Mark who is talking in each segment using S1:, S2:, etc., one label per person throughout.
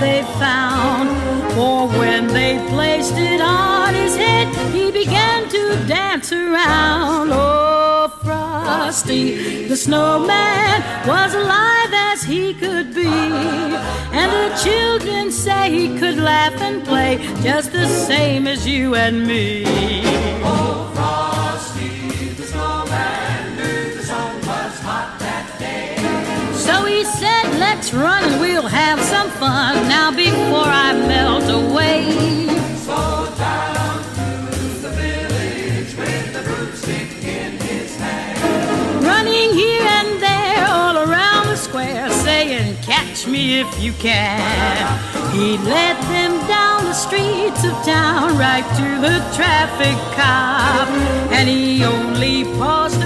S1: they found. For when they placed it on his head, he began to dance around. Oh, Frosty, the snowman, was alive as he could be. And the children say he could laugh and play just the same as you and me. Said, let's run and we'll have some fun now before I melt away.
S2: So down through the village with the broomstick in his hand.
S1: Running here and there all around the square, saying, Catch me if you can. He led them down the streets of town right to the traffic cop. And he only paused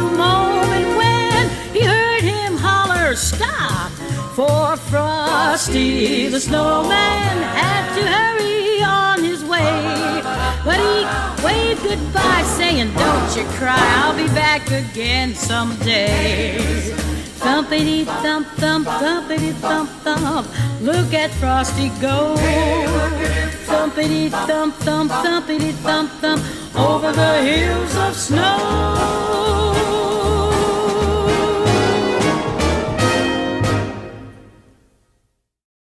S1: Stop! For Frosty the snowman had to hurry on his way. But he waved goodbye, saying, Don't you cry, I'll be back again someday. Thumpity thump thump, thumpity thump thump. Look at Frosty go. Thumpity thump thump, thumpity thump thump. Over the hills of snow.